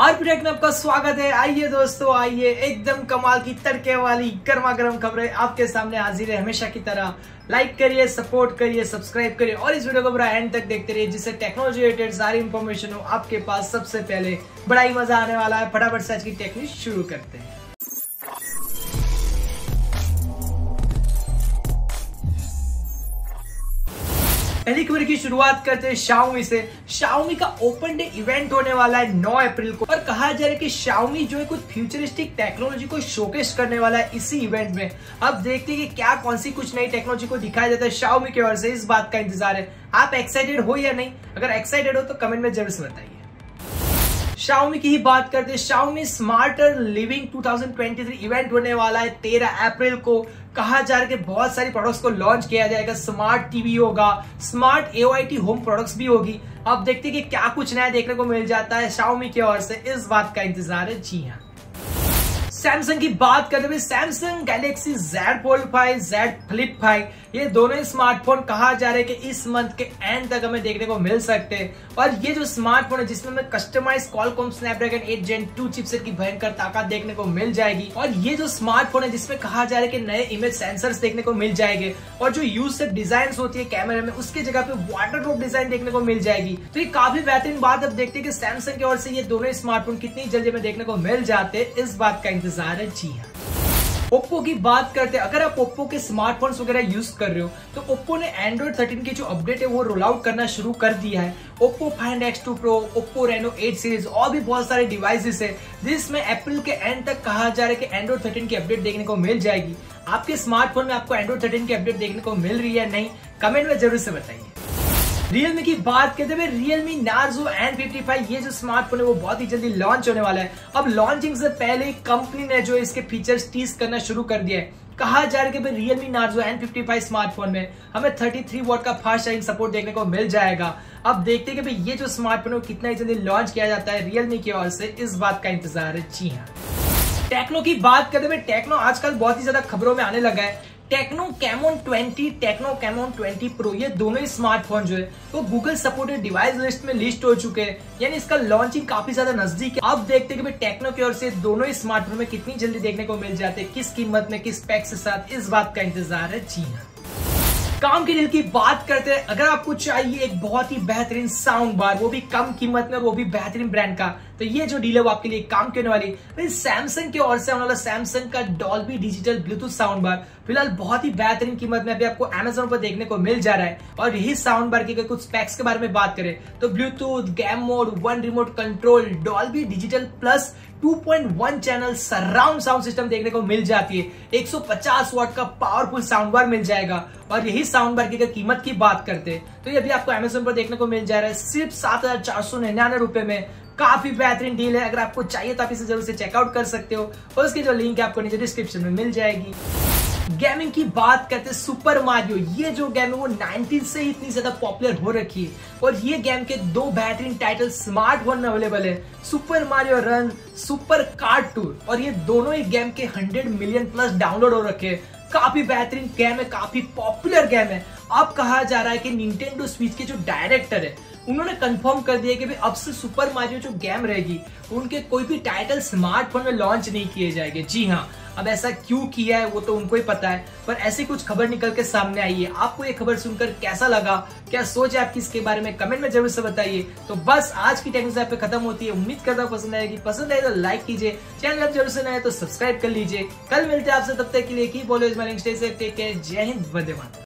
आरपीटेक में आपका स्वागत है। आइए दोस्तों, आइए एकदम कमाल की तड़के वाली गर्मा गर्म खबरें आपके सामने हाजिर है हमेशा की तरह। लाइक करिए सपोर्ट करिए सब्सक्राइब करिए और इस वीडियो को पूरा एंड तक देखते रहिए, जिससे टेक्नोलॉजी रिलेटेड सारी इन्फॉर्मेशन हो आपके पास सबसे पहले। बड़ा ही मज़ा आने वाला है। फटाफट से आज की टेक्निक शुरू करते हैं। पहली खबर की शुरुआत करते हैं शाओमी से। शाओमी का ओपन डे इवेंट होने वाला है 9 अप्रैल को। और कहा जा रहा है कि शाओमी जो है कुछ फ्यूचरिस्टिक टेक्नोलॉजी को शोकेश करने वाला है इसी इवेंट में। अब देखते हैं कि क्या कौन सी कुछ नई टेक्नोलॉजी को दिखाया जाता है शाओमी की ओर से। इस बात का इंतज़ार है। आप एक्साइटेड हो या नहीं? अगर एक्साइटेड हो तो कमेंट में ज़रूर से बताइए। शाओमी की ही बात करते हैं। शाओमी स्मार्टर लिविंग 2023 इवेंट होने वाला है 13 अप्रैल को। कहा जा रहा है कि बहुत सारी प्रोडक्ट्स को लॉन्च किया जाएगा। स्मार्ट टीवी होगा। स्मार्ट ए होम प्रोडक्ट्स भी होगी। अब देखते हैं कि क्या कुछ नया देखने को मिल जाता है शाओमी की ओर से। इस बात का इंतज़ार है। जी हाँ। सैमसंग की बात करते हुए Samsung Galaxy Z Fold five Z Flip five ये दोनों ही स्मार्टफ़ोन कहा जा रहा है कि इस मंथ के एंड तक हमें देखने को मिल सकते हैं। और ये जो स्मार्टफ़ोन है, जिसमें हमें customize Qualcomm Snapdragon 8 gen 2 chipset की भयंकर ताकत देखने को मिल जाएगी। और ये जो स्मार्टफ़ोन है, जिसमें कहा जा रहा है कि नए इमेज सेंसर्स देखने को मिल जाएँगे। और जो यूज़ से डिज़ाइन होती है कैमरे में, उसकी जगह पे वाटर प्रूफ डिज़ाइन देखने को मिल जाएगी। तो ये काफ़ी बेहतरीन बात अब देखते हैं कि सैमसंग की ओर से ये दोनों स्मार्टफ़ोन कितनी जल्दी में देखने को मिल जाते इस बात का इंतज़ार है जी हाँ। ओप्पो की बात करते हैं, अगर आप ओप्पो के स्मार्टफोन्स वगैरह यूज़ कर रहे हो तो ओप्पो ने एंड्रॉइड 13 की जो अपडेट है, वो रोल आउट करना शुरू कर दिया है। Oppo Find X two Pro Oppo Reno 8 series और भी बहुत सारे डिवाइसेस है। जिसमें अप्रैल के एंड तक कहा जा रहा है कि एंड्रॉइड 13 की अपडेट देखने को मिल जाएगी। आपके स्मार्टफ़ोन में आपको एंड्रॉइड 13 की अपडेट देखने को मिल रही है नहीं कमेंट में ज़रूर से बताइए। रियलमी की बात करते हुए Realme Narzo N fifty five ये जो स्मार्टफ़ोन है वो बहुत ही जल्दी लॉन्च होने वाला है। अब लॉन्चिंग से पहले कंपनी ने जो इसके फीचर्स टीज करना शुरू कर दिया है। कहा जा रहा है कि Realme Narzo N fifty five smartphone में हमें 33 वॉट का फास्ट चार्जिंग सपोर्ट देखने को मिल जाएगा। अब देखते हैं कि ये जो स्मार्टफ़ोन है कितना जल्दी लॉन्च किया जाता है रियलमी की ओर से। इस बात का इंतज़ार है। जी हाँ। टेक्नो की बात करते हुए टेक्नो आजकल बहुत ही ज़्यादा खबरों में आने लगा है। Tecno Camon 20 Tecno Camon 20 pro ये दोनों ही स्मार्टफ़ोन जो है वो गूगल सपोर्टेड डिवाइस लिस्ट में लिस्ट हो चुके हैं। यानी इसका लॉन्चिंग काफ़ी ज़्यादा नज़दीक है। अब देखते हैं कि टेक्नो की ओर से दोनों ही स्मार्टफ़ोन में कितनी जल्दी देखने को मिल जाते हैं, किस कीमत में, किस पैक के साथ, इस बात का इंतज़ार है जी हाँ। काम की डील की बात करते हैं, अगर आपको चाहिए एक बहुत ही बेहतरीन साउंड बार वो भी कम कीमत में, वो भी बेहतरीन ब्रांड का तो ये जो डील है वो आपके लिए काम करने वाली। सैमसंग की ओर से आने वाला सैमसंग का Dolby digital Bluetooth sound bar फ़िलहाल बहुत ही बेहतरीन कीमत में अभी आपको अमेजोन पर देखने को मिल जा रहा है। और यही साउंड बार की कुछ स्पेक्स के बारे में बात करें तो Bluetooth game mode one remote control Dolby digital plus 2.1 channel surround sound system देखने को मिल जाती है। 150 वाट का पावरफुल साउंड बार मिल जाएगा। और यही साउंड बार की कीमत की बात करते हैं तो ये भी आपको अमेजोन पर देखने को मिल जा रहा है। सिर्फ़ सात हज़ार चार सौ निन्यानवे रुपए में काफ़ी बेहतरीन डील है। अगर आपको चाहिए तो आप इसे ज़रूर से चेकआउट कर सकते हो। और उसकी जो लिंक है आपको नीचे डिस्क्रिप्शन में मिल जाएगी। गेमिंग की बात करते सुपर मारियो ये जो गेम है, वो 19 से इतनी ज़्यादा पॉपुलर हो रखी है। और ये गेम के दो बेहतरीन टाइटल स्मार्टफ़ोन में अवेलेबल है। Super Mario Run super card tour और ये दोनों ही गेम के 100 मिलियन प्लस डाउनलोड हो रखे हैं। काफ़ी बेहतरीन गेम है, काफ़ी पॉपुलर गेम है। अब कहा जा रहा है कि निंटेंडो स्विच के जो डायरेक्टर है उन्होंने कंफर्म कर दिया कि भाई अब से सुपर मारियो जो गेम रहेगी, उनके कोई भी टाइटल स्मार्टफ़ोन में लॉन्च नहीं किए जाएँगे। जी हाँ अब ऐसा क्यों किया है, वो तो उनको ही पता है। पर ऐसी कुछ खबर निकल के सामने आई है। आपको ये खबर सुनकर कैसा लगा? क्या सोच है आपकी इसके बारे में? कमेंट में ज़रूर से बताइए। तो बस आज की टेक्निक पे खत्म होती है। उम्मीद करता हूँ पसंद आएगी। पसंद आए तो लाइक कीजिए। चैनल अब ज़रूर से नए तो सब्सक्राइब कर लीजिए। कल मिलते हैं आपसे, तब तक के लिए की बोलो जय हिंद, वंदे मातरम।